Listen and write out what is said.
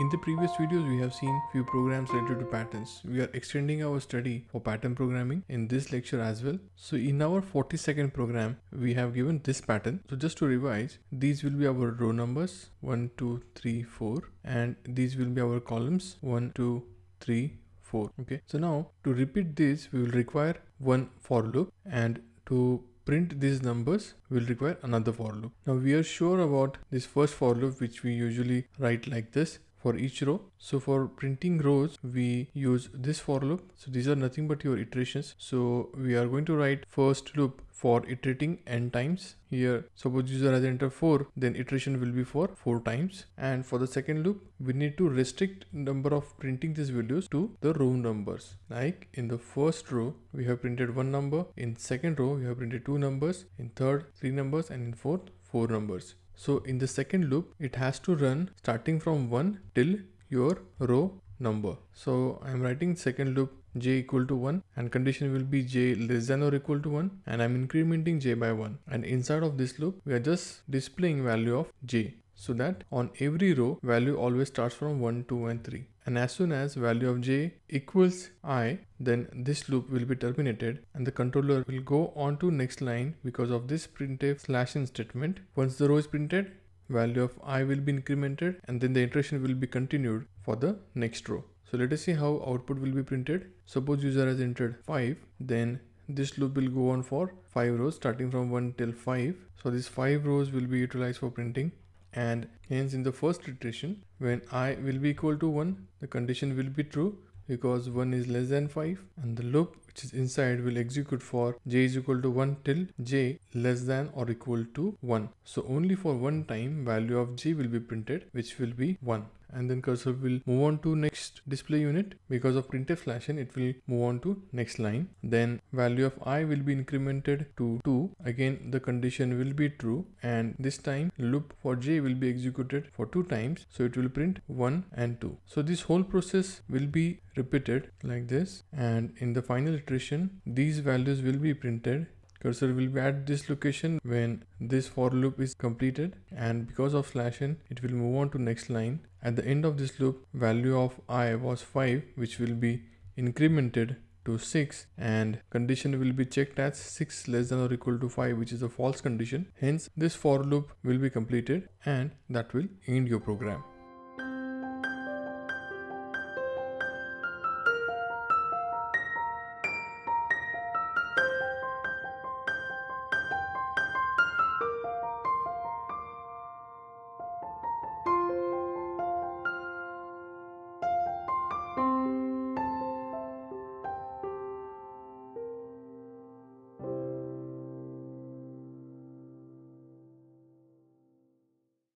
In the previous videos, we have seen few programs related to patterns. We are extending our study for pattern programming in this lecture as well. So in our 40 second program, we have given this pattern. So just to revise, these will be our row numbers 1, 2, 3, 4 and these will be our columns 1, 2, 3, 4. Okay. So now to repeat this, we will require one for loop and to print these numbers we will require another for loop. Now we are sure about this first for loop which we usually write like this for each row. So for printing rows, we use this for loop. So these are nothing but your iterations. So we are going to write first loop for iterating n times. Here suppose user has entered 4 then iteration will be for 4 times. And for the second loop we need to restrict number of printing these values to the row numbers. Like in the first row we have printed one number. In second row we have printed two numbers. In third three numbers. And in fourth four numbers so in the second loop, it has to run starting from 1 till your row number. So I'm writing second loop j equal to 1 and condition will be j less than or equal to 1 and I'm incrementing j by 1 and inside of this loop we are just displaying value of j so that on every row value always starts from 1 2 and 3 and as soon as value of j equals i then this loop will be terminated and the controller will go on to next line because of this printf slash n statement. Once the row is printed value of i will be incremented and then the iteration will be continued for the next row. So let us see how output will be printed. Suppose user has entered 5 then this loop will go on for 5 rows starting from 1 till 5 so these 5 rows will be utilized for printing and hence in the first iteration. When i will be equal to 1 the condition will be true because 1 is less than 5 and the loop which is inside will execute for j is equal to 1 till j less than or equal to 1 so only for one time value of j will be printed which will be 1 and then cursor will move on to next display unit. Because of printf slash n it will move on to next line. Then value of i will be incremented to 2 again the condition will be true. And this time loop for j will be executed for two times. So it will print 1 and 2 so this whole process will be repeated like this. And in the final iteration these values will be printed. Cursor will be at this location when this for loop is completed and because of slash n it will move on to next line. At the end of this loop value of i was 5 which will be incremented to 6 and condition will be checked as 6 less than or equal to 5 which is a false condition. Hence this for loop will be completed and that will end your program